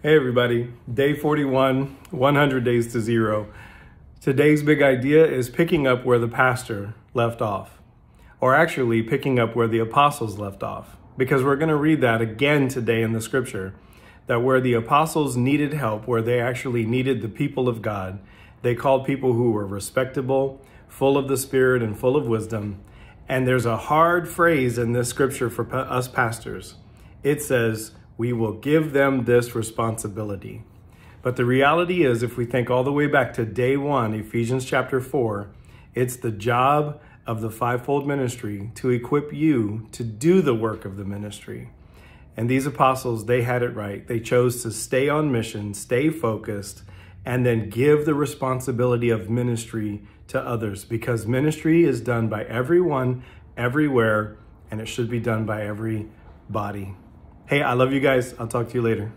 Hey everybody, day 41, 100 days to zero. Today's big idea is picking up where the pastor left off, or actually picking up where the apostles left off, because we're going to read that again today in the scripture. That where the apostles needed help, where they actually needed the people of God, they called people who were respectable, full of the Spirit, and full of wisdom. And there's a hard phrase in this scripture for us pastors. It says, we will give them this responsibility. But the reality is, if we think all the way back to day one, Ephesians chapter 4, it's the job of the fivefold ministry to equip you to do the work of the ministry. And these apostles, they had it right. They chose to stay on mission, stay focused, and then give the responsibility of ministry to others because ministry is done by everyone, everywhere, and it should be done by every body. Hey, I love you guys. I'll talk to you later.